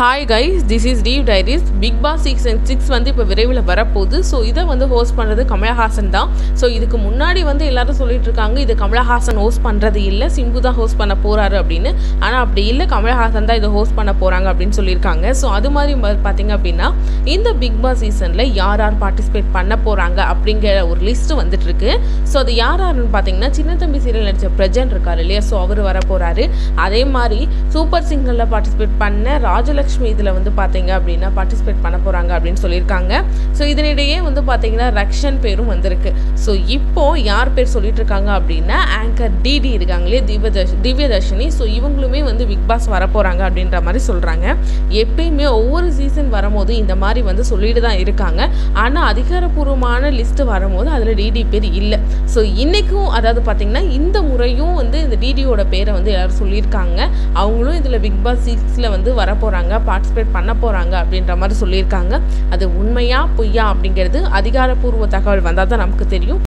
Hi guys this is Dev Diaries Bigg Boss season six வந்து இப்போ விரைவில் வரப்போகுது. ஸோ இதை வந்து ஹோஸ்ட் பண்ணுறது கமலஹாசன் தான். ஸோ இதுக்கு முன்னாடி வந்து எல்லாரும் சொல்லிட்டு இருக்காங்க இது கமலஹாசன் ஹோஸ்ட் பண்ணுறது இல்லை சிம்பு தான் ஹோஸ்ட் பண்ண போகிறாரு அப்படின்னு. ஆனால் அப்படி இல்லை கமலஹாசன் தான் இதை ஹோஸ்ட் பண்ண போகிறாங்க அப்படின்னு சொல்லியிருக்காங்க. ஸோ அது மாதிரி பார்த்தீங்க அப்படின்னா இந்த பிக் பாஸ் சீசனில் யார் யார் பார்ட்டிசிபேட் பண்ண போகிறாங்க அப்படிங்கிற ஒரு லிஸ்ட் வந்துட்டுருக்கு ஸோ அது யார் யாருன்னு பார்த்தீங்கன்னா சின்ன தம்பி சீரியல் நடித்த பிரஜன் இருக்கார் இல்லையா? ஸோ அவர் வர போகிறாரு அதே மாதிரி சூப்பர் சிங்கரில் பார்ட்டிசிபேட் பண்ண ராஜலக்ஷ்மி இதில் வந்து பார்த்தீங்க அப்படின்னா பார்ட்டிசிபேட் பண்ண போகிறாங்க அப்படின்னு சொல்லியிருக்காங்க. ஸோ இதனிடையே வந்து பார்த்தீங்கன்னா ரக்ஷன் பேரும் வந்திருக்கு. ஸோ இப்போ யார் பேர் சொல்லிட்டு இருக்காங்க அப்படின்னா ஆங்கர் டிடி இருக்காங்களே திவ்யதர்ஷ் திவ்யதர்ஷினி ஸோ இவங்களுமே வந்து பிக் பாஸ் வர போகிறாங்க அப்படின்ற மாதிரி சொல்கிறாங்க எப்பயுமே ஒவ்வொரு சீசன் வரும்போது இந்த மாதிரி வந்து சொல்லிட்டு தான் இருக்காங்க. ஆனால் அதிகாரப்பூர்வமான லிஸ்ட்டு வரும்போது அதில் டிடி பேர் இல்லை. ஸோ இன்றைக்கும் அதாவது பார்த்தீங்கன்னா இந்த முறையும் வந்து இந்த டிடியோட பேரை வந்து எல்லோரும் சொல்லியிருக்காங்க. அவங்களும் இதில் பிக் பாஸ் சிக்ஸில் வந்து வர போகிறாங்க பார்ட்டிசிபேட் பண்ண போகிறாங்க அப்படின்ற மாதிரி சொல்லியிருக்காங்க. அது உண்மையா பொய்யா அப்படிங்கிறது அதிகாரப்பூர்வ தகவல் வந்தால் தான் நமக்கு தெரியும்.